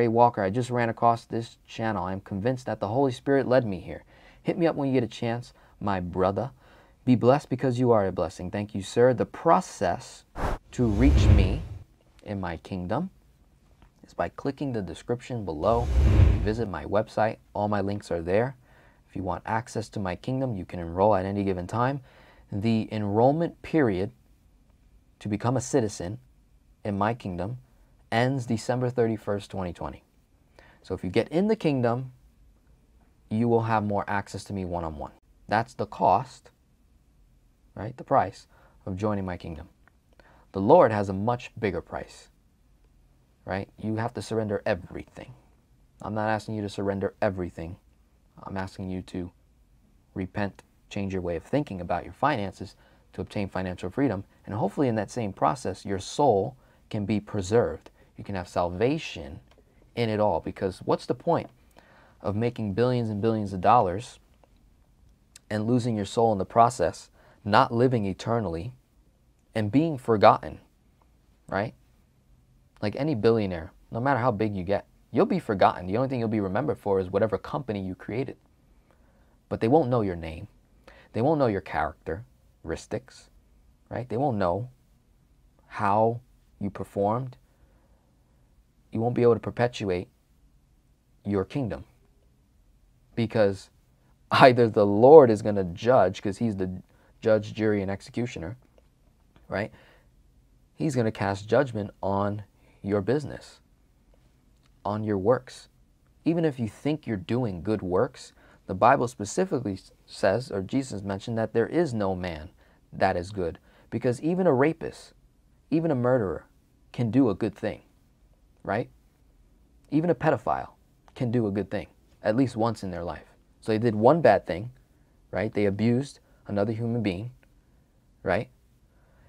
Ray Walker, I just ran across this channel. I'm convinced that the Holy Spirit led me here. Hit me up when you get a chance, my brother. Be blessed because you are a blessing. Thank you, sir. The process to reach me in my kingdom is by clicking the description below. Visit my website. All my links are there. If you want access to my kingdom, you can enroll at any given time. The enrollment period to become a citizen in my kingdom ends December 31st, 2020. So if you get in the kingdom, you will have more access to me one on one. That's the cost, right? The price of joining my kingdom. The Lord has a much bigger price, right? You have to surrender everything. I'm not asking you to surrender everything. I'm asking you to repent, change your way of thinking about your finances to obtain financial freedom. And hopefully, in that same process, your soul can be preserved. You can have salvation in it all. Because what's the point of making billions and billions of dollars and losing your soul in the process, not living eternally, and being forgotten, right? Like any billionaire, no matter how big you get, you'll be forgotten. The only thing you'll be remembered for is whatever company you created. But they won't know your name. They won't know your characteristics, right? They won't know how you performed. You won't be able to perpetuate your kingdom because either the Lord is going to judge because he's the judge, jury, and executioner, right? He's going to cast judgment on your business, on your works. Even if you think you're doing good works, the Bible specifically says, or Jesus mentioned, that there is no man that is good. Because even a rapist, even a murderer can do a good thing, right? Even a pedophile can do a good thing, at least once in their life. So they did one bad thing, right? They abused another human being, right?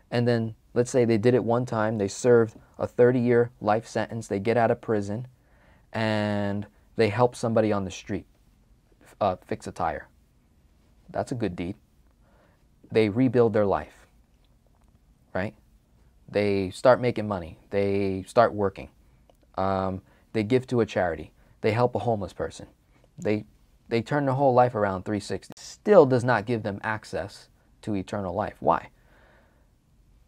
And then let's say they did it one time, they served a 30 year life sentence, they get out of prison, and they help somebody on the street uh, fix a tire. That's a good deed. They rebuild their life, right? They start making money. They start working. Um, they give to a charity. They help a homeless person. They they turn their whole life around 360. Still does not give them access to eternal life. Why?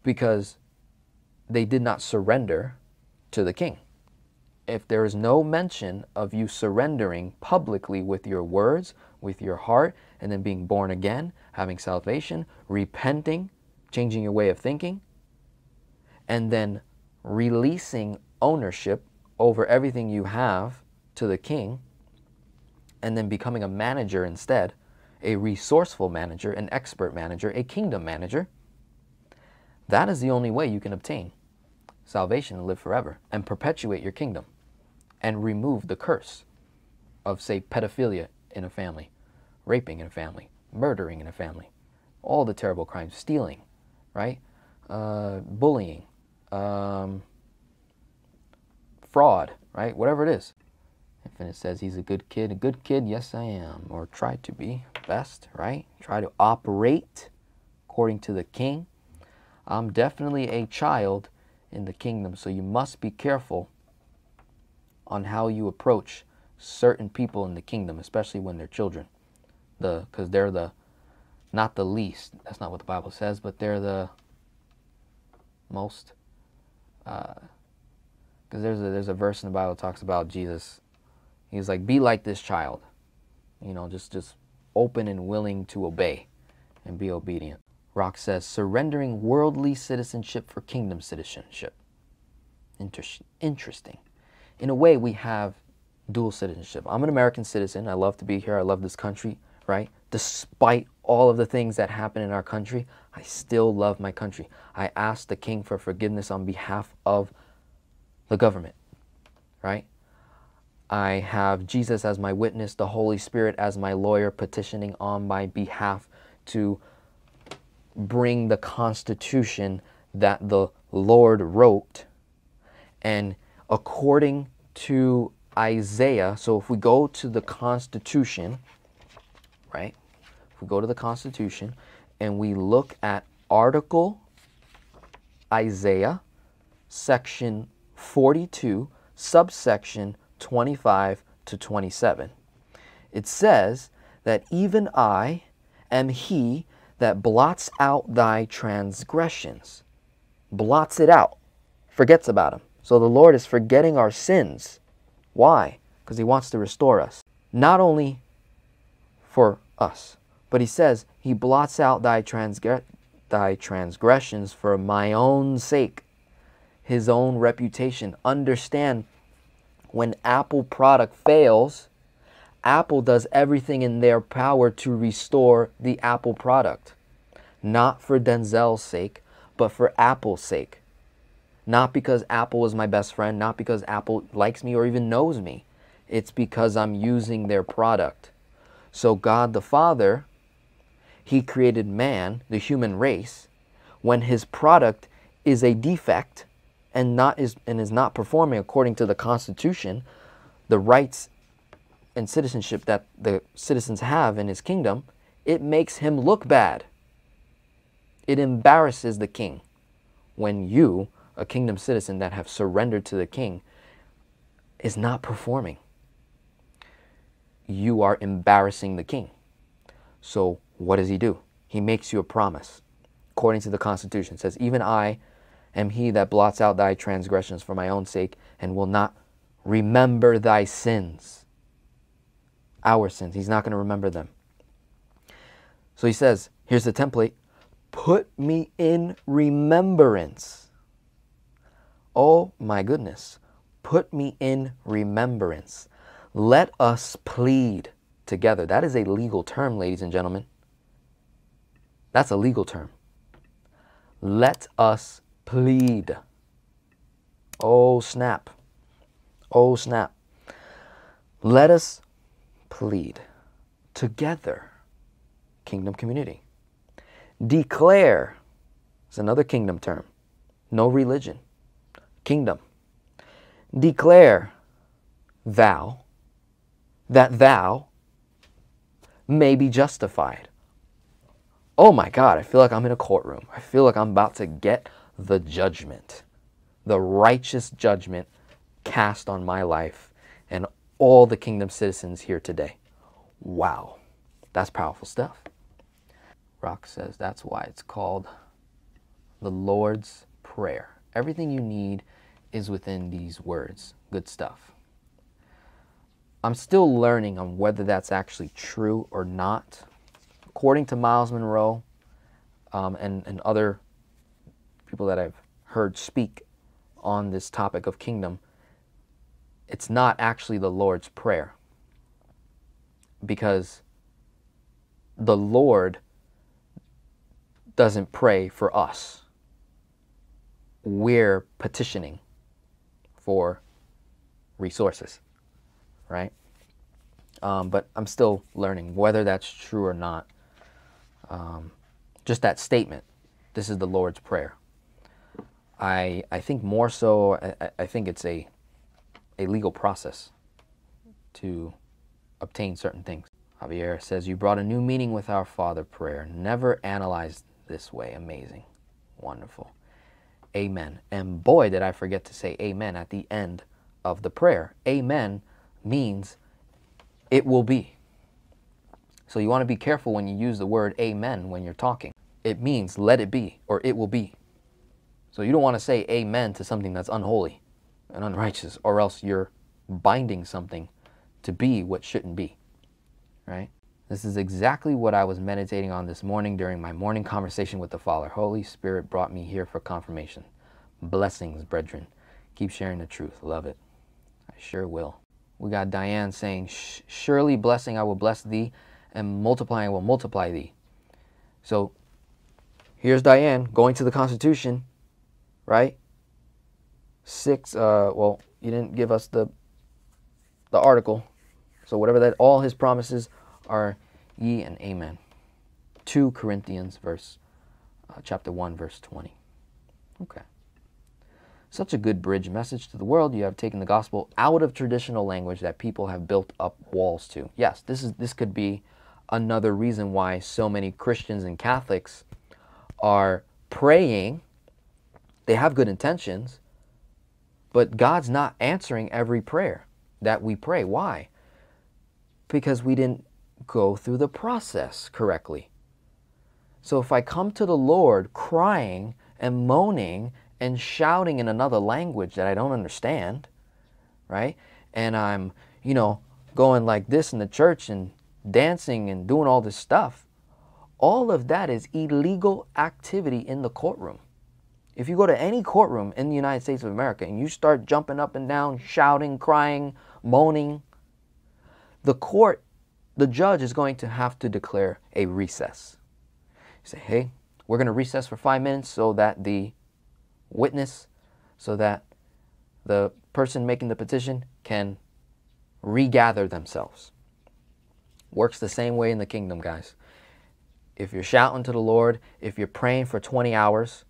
Because they did not surrender to the king. If there is no mention of you surrendering publicly with your words, with your heart, and then being born again, having salvation, repenting, changing your way of thinking, and then releasing ownership over everything you have to the king, and then becoming a manager instead, a resourceful manager, an expert manager, a kingdom manager, that is the only way you can obtain salvation and live forever and perpetuate your kingdom and remove the curse of, say, pedophilia in a family, raping in a family, murdering in a family, all the terrible crimes, stealing, right? Uh, bullying, um, fraud, right? Whatever it is. It says he's a good kid. A good kid, yes, I am. Or try to be best, right? Try to operate according to the king. I'm definitely a child in the kingdom, so you must be careful on how you approach certain people in the kingdom, especially when they're children. The because they're the not the least. That's not what the Bible says, but they're the most. Uh, Because there's a there's a verse in the Bible that talks about Jesus He's like, be like this child. You know, just, just open and willing to obey and be obedient. Rock says, surrendering worldly citizenship for kingdom citizenship. Inter interesting. In a way, we have dual citizenship. I'm an American citizen. I love to be here. I love this country, right? Despite all of the things that happen in our country, I still love my country. I ask the king for forgiveness on behalf of the government, right? I have Jesus as my witness, the Holy Spirit as my lawyer, petitioning on my behalf to bring the Constitution that the Lord wrote. And according to Isaiah, so if we go to the Constitution, right? If we go to the Constitution and we look at Article Isaiah, section 42, subsection 25 to 27. It says that even I am he that blots out thy transgressions. Blots it out, forgets about them. So the Lord is forgetting our sins. Why? Because he wants to restore us. Not only for us, but he says, He blots out thy, thy transgressions for my own sake, his own reputation. Understand when Apple product fails, Apple does everything in their power to restore the Apple product. Not for Denzel's sake, but for Apple's sake. Not because Apple is my best friend, not because Apple likes me or even knows me. It's because I'm using their product. So God the Father, He created man, the human race, when his product is a defect and not is and is not performing according to the Constitution, the rights and citizenship that the citizens have in his kingdom, it makes him look bad. It embarrasses the king when you, a kingdom citizen that have surrendered to the king, is not performing. You are embarrassing the king. So what does he do? He makes you a promise. According to the Constitution, it says, Even I am he that blots out thy transgressions for my own sake and will not remember thy sins. Our sins. He's not going to remember them. So he says, here's the template put me in remembrance. Oh my goodness. Put me in remembrance. Let us plead together. That is a legal term, ladies and gentlemen. That's a legal term. Let us plead. Oh, snap. Oh, snap. Let us plead together. Kingdom community. Declare is another kingdom term. No religion. Kingdom. Declare thou that thou may be justified. Oh my God, I feel like I'm in a courtroom. I feel like I'm about to get the judgment, the righteous judgment cast on my life and all the kingdom citizens here today. Wow, that's powerful stuff. Rock says that's why it's called the Lord's Prayer. Everything you need is within these words. Good stuff. I'm still learning on whether that's actually true or not. According to Myles Munroe um, and, and other people that I've heard speak on this topic of kingdom, it's not actually the Lord's Prayer. Because the Lord doesn't pray for us. We're petitioning for resources, right? Um, but I'm still learning whether that's true or not. Um, just that statement, this is the Lord's Prayer. I, I think more so, I, I think it's a, a legal process to obtain certain things. Javier says, You brought a new meaning with our Father prayer. Never analyzed this way. Amazing. Wonderful. Amen. And boy, did I forget to say amen at the end of the prayer. Amen means it will be. So you want to be careful when you use the word amen when you're talking. It means let it be or it will be. So you don't want to say amen to something that's unholy and unrighteous, or else you're binding something to be what shouldn't be. Right? This is exactly what I was meditating on this morning during my morning conversation with the Father. Holy Spirit brought me here for confirmation. Blessings, brethren. Keep sharing the truth. Love it. I sure will. We got Diane saying, Surely blessing I will bless thee, and multiplying I will multiply thee. So here's Diane going to the Constitution right? Six, uh, well, you didn't give us the, the article. So whatever that, all his promises are ye and amen. 2 Corinthians verse, uh, chapter 1 verse 20. Okay. Such a good bridge message to the world. You have taken the gospel out of traditional language that people have built up walls to. Yes, this is this could be another reason why so many Christians and Catholics are praying they have good intentions, but God's not answering every prayer. that we pray. Why? Because we didn't go through the process correctly. So if I come to the Lord crying and moaning and shouting in another language that I don't understand, right? And I'm, you know, going like this in the church and dancing and doing all this stuff, all of that is illegal activity in the courtroom. If you go to any courtroom in the United States of America and you start jumping up and down, shouting, crying, moaning, the court, the judge is going to have to declare a recess. You say, hey, we're going to recess for five minutes so that the witness, so that the person making the petition can regather themselves. Works the same way in the kingdom, guys. If you're shouting to the Lord, if you're praying for 20 hours,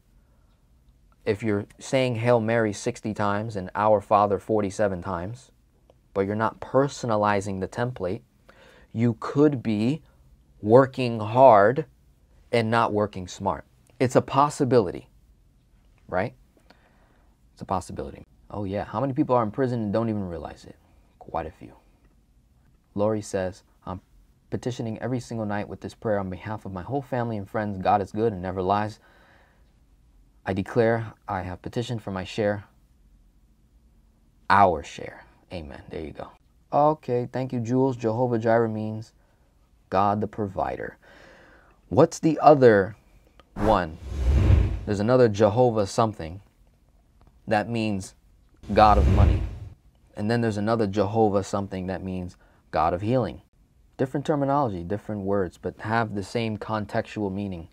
if you're saying Hail Mary 60 times and Our Father 47 times, but you're not personalizing the template, you could be working hard and not working smart. It's a possibility, right? It's a possibility. Oh, yeah. How many people are in prison and don't even realize it? Quite a few. Lori says, I'm petitioning every single night with this prayer on behalf of my whole family and friends. God is good and never lies. I declare I have petitioned for my share, our share. Amen. There you go. Okay, thank you, Jules. Jehovah Jireh means God the provider. What's the other one? There's another Jehovah something that means God of money. And then there's another Jehovah something that means God of healing. Different terminology, different words, but have the same contextual meaning.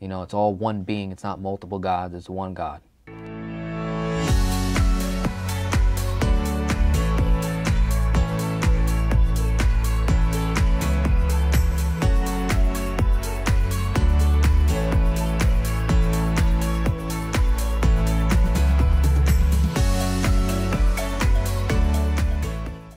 You know, it's all one being, it's not multiple gods, it's one God.